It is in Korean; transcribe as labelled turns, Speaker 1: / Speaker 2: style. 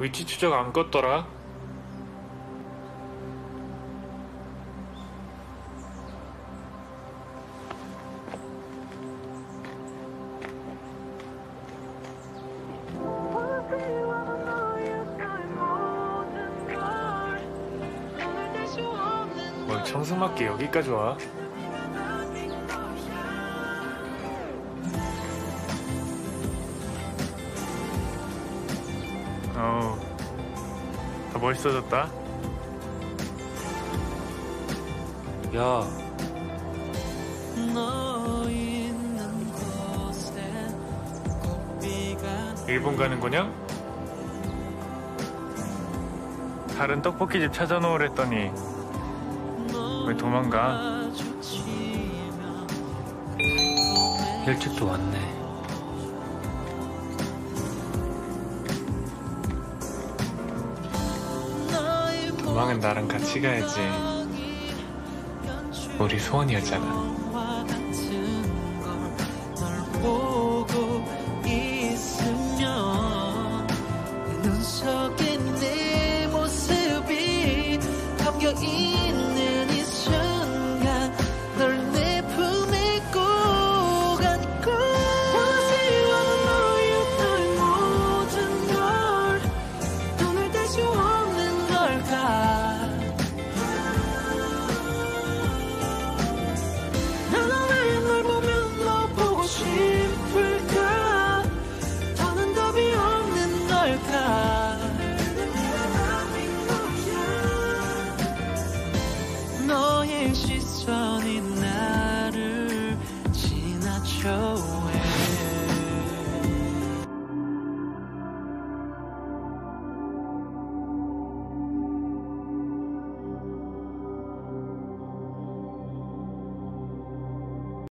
Speaker 1: 위치 추적 안 껐더라? 뭘 청승맞게 여기까지 와? 어우, 더 멋있어졌다.
Speaker 2: 야,
Speaker 1: 일본 가는 거냐? 다른 떡볶이집 찾아놓으랬더니 왜 도망가?
Speaker 2: 일찍도 왔네.
Speaker 1: 음악은 나랑 같이 가야지. 우리 소원이었잖아. 속에 내 모습이 담겨 있는 是。